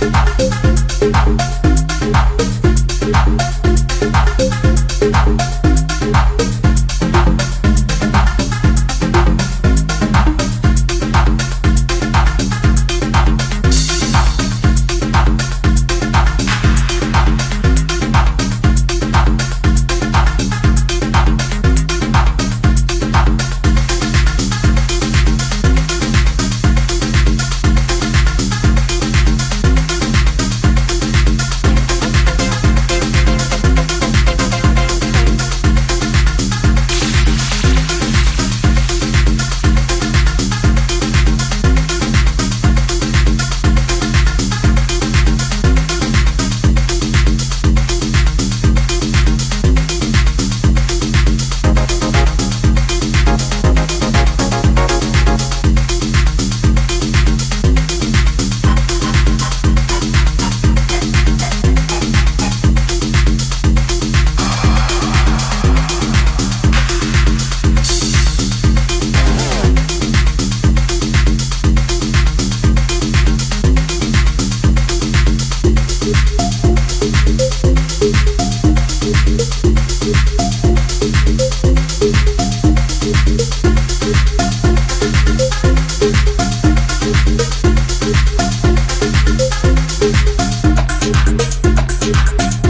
Thank Music